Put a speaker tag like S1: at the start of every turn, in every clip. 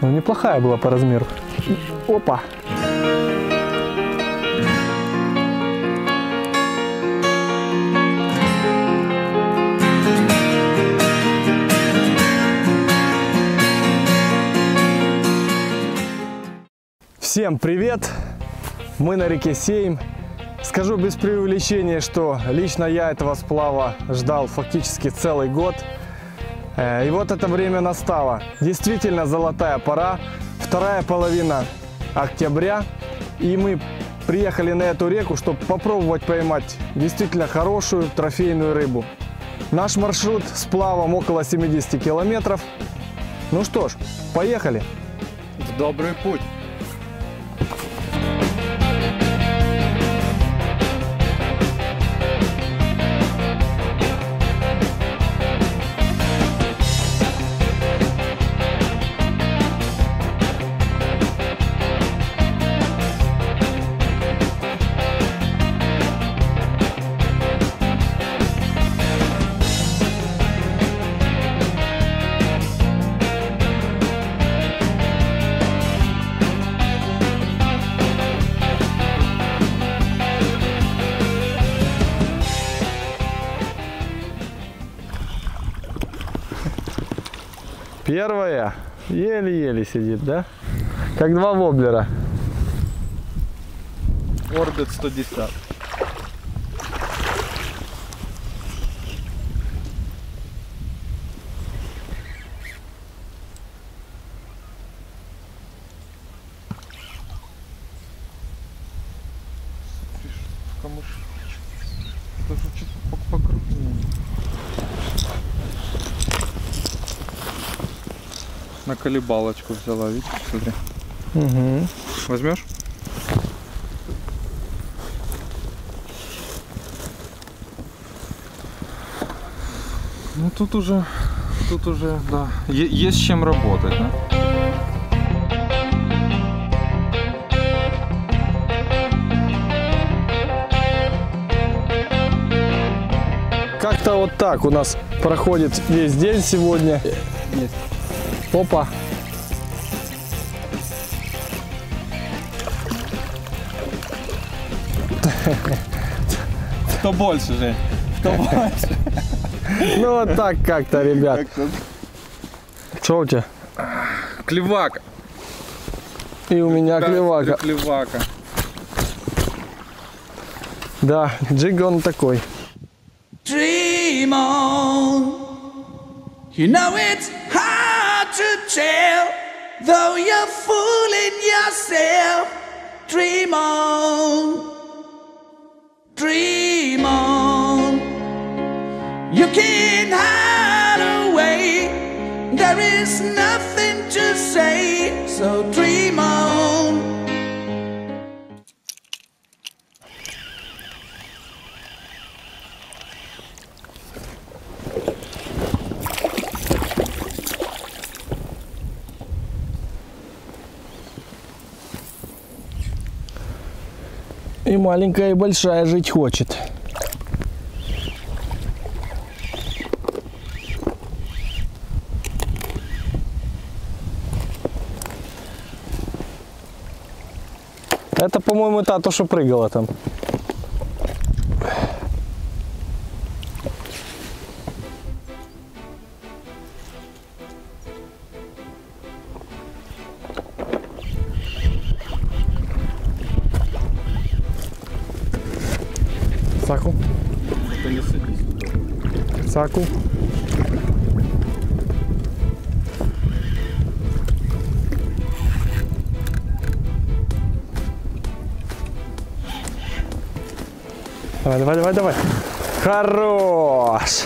S1: Ну, неплохая была по размеру. Опа! Всем привет! Мы на реке Сейм. Скажу без преувеличения, что лично я этого сплава ждал фактически целый год. Э, И вот это время настало. Действительно золотая пора, вторая половина октября. И мы приехали на эту реку, чтобы попробовать поймать действительно хорошую трофейную рыбу. Наш маршрут сплавом около 70 километров. Ну что ж, поехали!
S2: В добрый путь.
S1: Первая еле-еле сидит, да? Как два воблера.
S2: Орбит 110. На колебалочку взяла, видишь, смотри.
S1: Угу.
S2: Возьмешь? Ну тут уже, тут уже, да, е- есть чем работать, да?
S1: Как-то вот так у нас проходит весь день сегодня.
S2: Есть.
S1: Опа.
S2: Кто больше, Жень? Кто больше?
S1: Ну вот так как-то, ребят. Что у тебя?
S2: Клевака.
S1: И у меня клевака.
S2: Клевака.
S1: Да, джиг он такой.
S3: Dream on. You know it's to tell, though you're fooling yourself. Dream on. Dream on. You can't hide away. There is nothing to say, so dream on.
S1: Маленькая, и большая жить хочет. Это, по-моему, та, то, что прыгала там. Саку. Саку. Давай, давай, давай, давай. Хорош.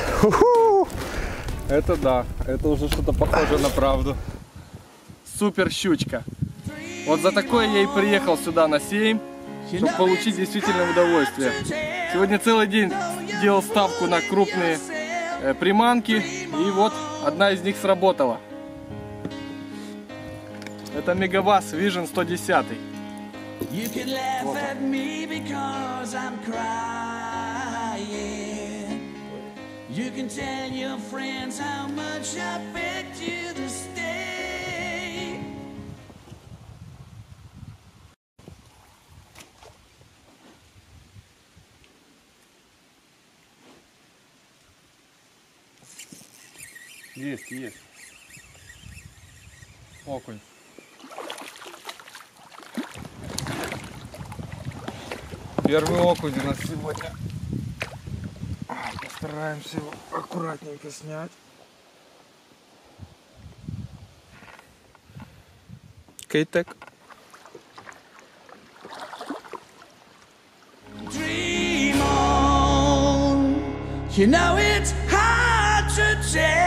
S2: Это да, это уже что-то похоже на правду. Супер щучка. Вот за такое я и приехал сюда на сейм, чтобы получить действительно удовольствие. Сегодня целый день делал ставку на крупные э, приманки, и вот одна из них сработала. Это Мегаваз Vision 110.
S3: You can laugh at me because I'm crying. You can tell your friends how much I begged
S2: Есть, есть. Окунь. Первый окунь у нас сегодня. Постараемся его аккуратненько снять. Кейтек.
S3: You know it's hard to tell,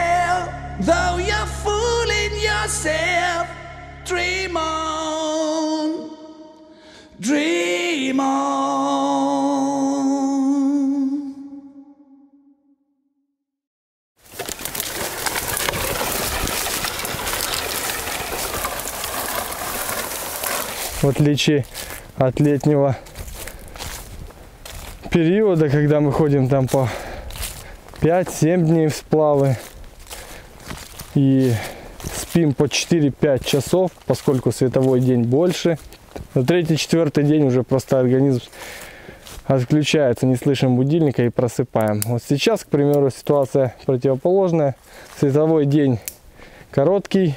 S1: в отличие от летнего периода, когда мы ходим там по 5-7 дней в сплавы и спим по 4-5 часов, поскольку световой день больше. На третий-четвертый день уже просто организм отключается, не слышим будильника и просыпаем. Вот сейчас, к примеру, ситуация противоположная. Световой день короткий.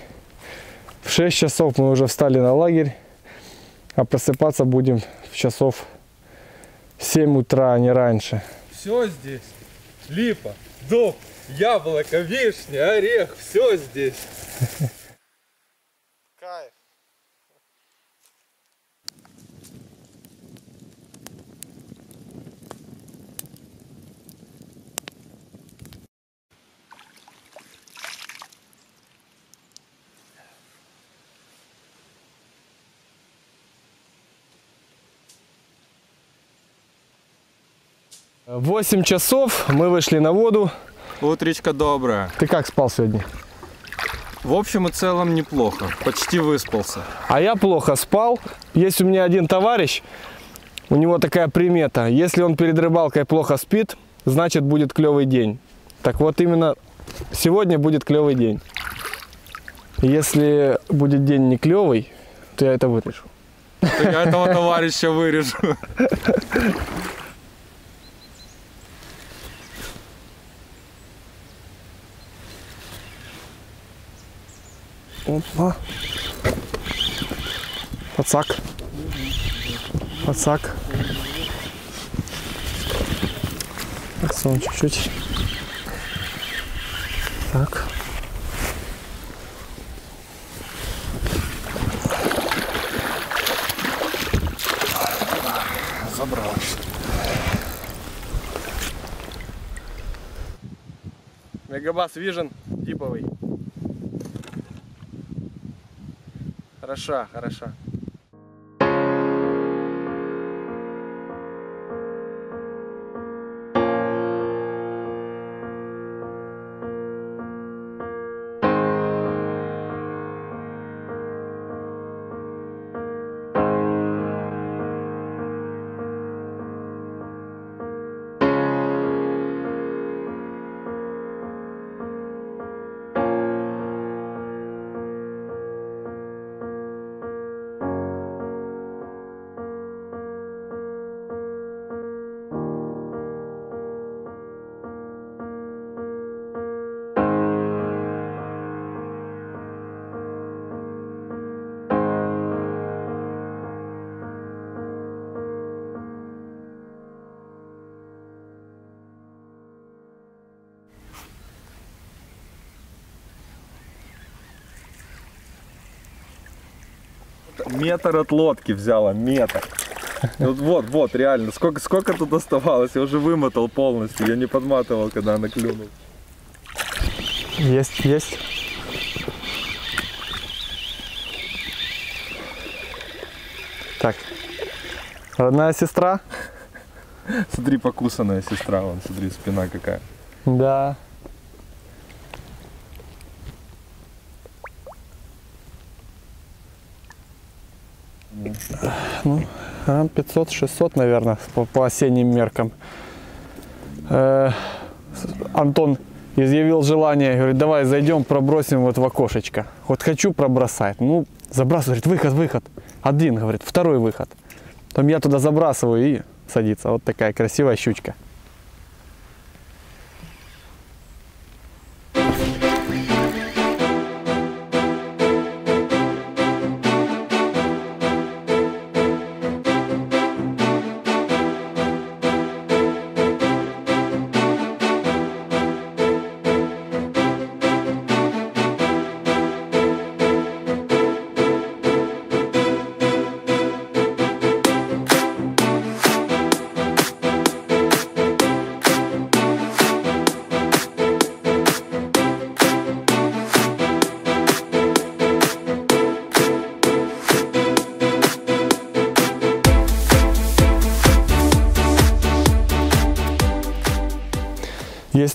S1: В 6 часов мы уже встали на лагерь. А просыпаться будем в часов 7 утра, а не раньше.
S2: Все здесь. Липа, дуб, яблоко, вишня, орех. Все здесь.
S1: Кайф. Восемь часов, мы вышли на воду.
S2: Утречка добрая.
S1: Ты как спал сегодня?
S2: В общем и целом неплохо. Почти выспался.
S1: А я плохо спал. Есть у меня один товарищ, у него такая примета. Если он перед рыбалкой плохо спит, значит будет клевый день. Так вот именно сегодня будет клевый день. Если будет день не клевый, то я это вырежу.
S2: Так я этого товарища вырежу.
S1: Опа. Пацак. Пацак. Аксон чуть-чуть. Так.
S2: Забралась.
S1: Мегабас Vision типовый. Хороша, хороша.
S2: Метр от лодки взяла, метр. Вот, вот, вот, реально. Сколько, сколько тут оставалось? Я уже вымотал полностью. Я не подматывал, когда она клюнула.
S1: Есть, есть. Так. Родная сестра?
S2: Смотри, покусанная сестра, вон, смотри, спина какая.
S1: Да. Ну, грамм 500-600, наверное, по, по осенним меркам. Э, Антон изъявил желание, говорит, давай зайдем, пробросим вот в окошечко. Вот хочу пробросать. Ну, забрасывает, говорит, выход, выход. Один, говорит, второй выход. Там я туда забрасываю и садится. Вот такая красивая щучка.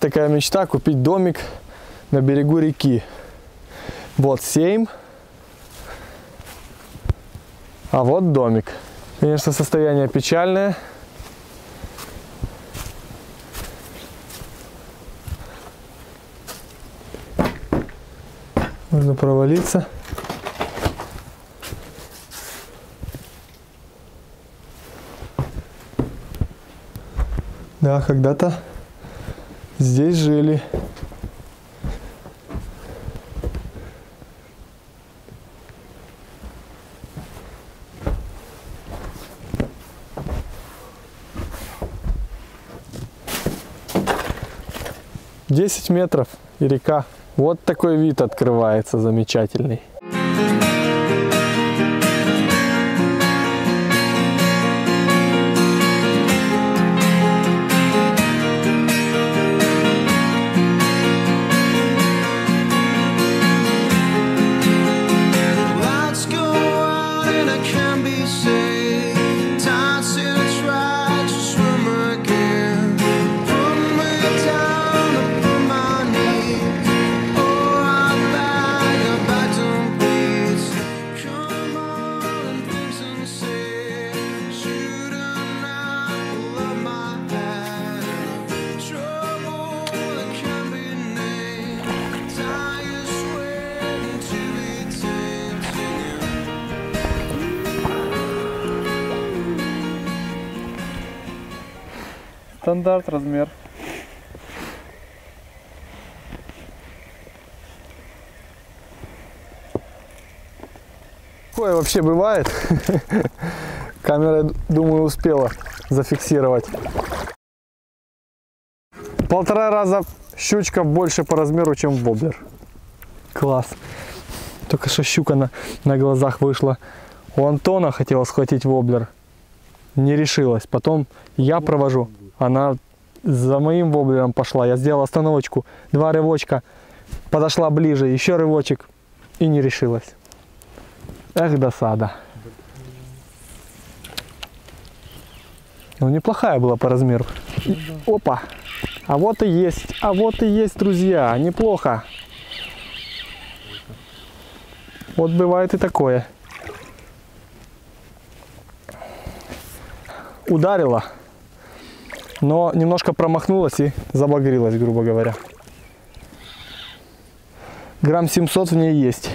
S1: Такая мечта купить домик на берегу реки. Вот сейм. А вот домик. Конечно, состояние печальное. Можно провалиться. Да, когда-то здесь жили. Десять метров и река. Вот такой вид открывается замечательный.
S2: Стандарт размер.
S1: Такое вообще бывает. Камера, думаю, успела зафиксировать. Полтора раза щучка больше по размеру, чем воблер. Класс. Только что щука на, на глазах вышла. У Антона хотела схватить воблер. Не решилась. Потом я провожу. Она за моим воблером пошла. Я сделал остановочку. Два рывочка. Подошла ближе. Еще рывочек. И не решилась. Эх, досада. Ну, неплохая была по размеру. Опа. А вот и есть. А вот и есть, друзья. Неплохо. Вот бывает и такое. Ударила, но немножко промахнулась и забагрилась, грубо говоря. Грамм 700 в ней есть.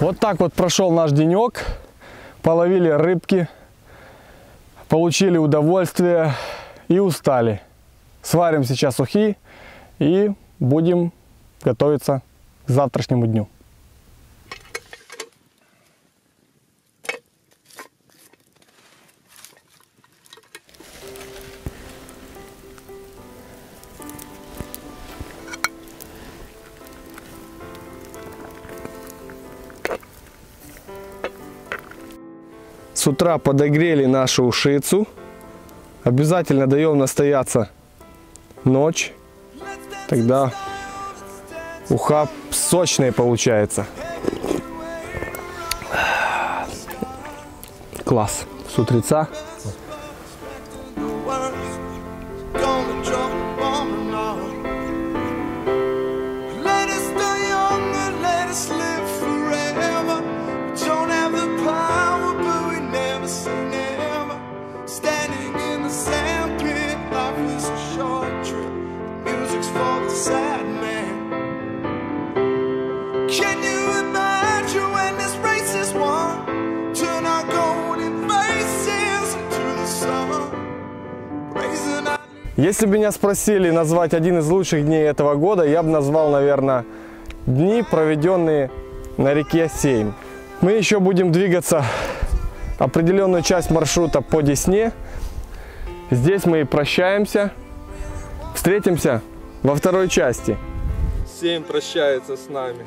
S1: Вот так вот прошел наш денек. Половили рыбки, получили удовольствие и устали. Сварим сейчас ухи и будем готовиться к завтрашнему дню. С утра подогрели нашу ушицу. Обязательно даем настояться ночь. Тогда уха сочная получается. Класс. С утреца. Если бы меня спросили назвать один из лучших дней этого года, я бы назвал, наверное, дни, проведенные на реке Сейм. Мы еще будем двигаться определенную часть маршрута по Десне. Здесь мы и прощаемся. Встретимся во второй части.
S2: Семь прощается с нами.